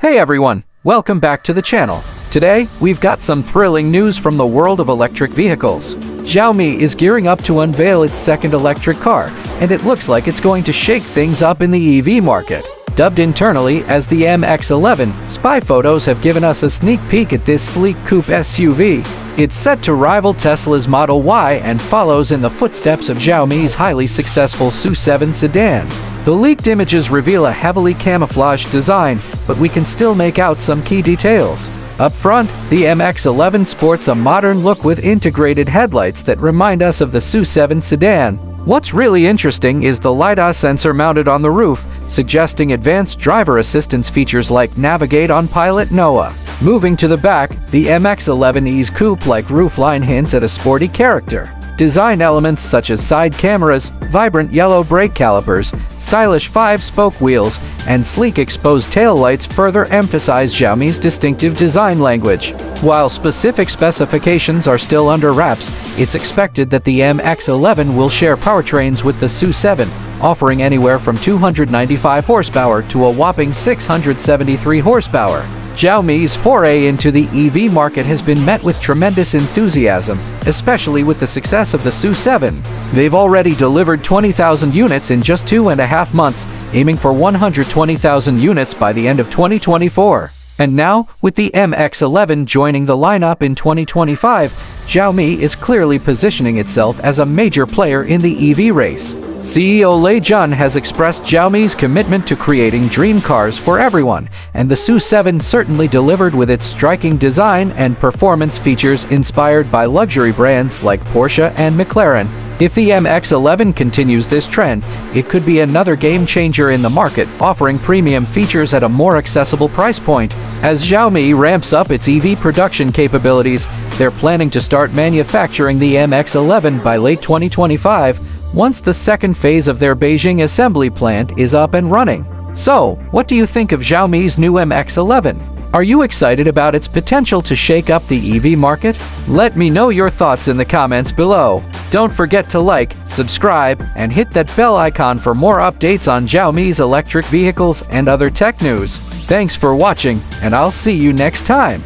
Hey everyone, welcome back to the channel. Today, we've got some thrilling news from the world of electric vehicles. Xiaomi is gearing up to unveil its second electric car, and it looks like it's going to shake things up in the EV market. Dubbed internally as the MX-11, spy photos have given us a sneak peek at this sleek coupe SUV. It's set to rival Tesla's Model Y and follows in the footsteps of Xiaomi's highly successful SU7 sedan. The leaked images reveal a heavily camouflaged design, but we can still make out some key details. Up front, the MX-11 sports a modern look with integrated headlights that remind us of the SU7 sedan. What's really interesting is the LiDAR sensor mounted on the roof, suggesting advanced driver assistance features like Navigate on Pilot NOA. Moving to the back, the MX-11E's coupe-like roofline hints at a sporty character. Design elements such as side cameras, vibrant yellow brake calipers, stylish five-spoke wheels, and sleek exposed taillights further emphasize Xiaomi's distinctive design language. While specific specifications are still under wraps, it's expected that the MX-11 will share powertrains with the SU7, offering anywhere from 295 horsepower to a whopping 673 horsepower. Xiaomi's foray into the EV market has been met with tremendous enthusiasm, especially with the success of the SU7. They've already delivered 20,000 units in just two and a half months, aiming for 120,000 units by the end of 2024. And now, with the MX-11 joining the lineup in 2025, Xiaomi is clearly positioning itself as a major player in the EV race. CEO Lei Jun has expressed Xiaomi's commitment to creating dream cars for everyone, and the SU7 certainly delivered with its striking design and performance features inspired by luxury brands like Porsche and McLaren. If the MX-11 continues this trend, it could be another game changer in the market, offering premium features at a more accessible price point. As Xiaomi ramps up its EV production capabilities, they're planning to start manufacturing the MX-11 by late 2025, once the second phase of their Beijing assembly plant is up and running. So, what do you think of Xiaomi's new MX-11? Are you excited about its potential to shake up the EV market? Let me know your thoughts in the comments below. Don't forget to like, subscribe, and hit that bell icon for more updates on Xiaomi's electric vehicles and other tech news. Thanks for watching, and I'll see you next time.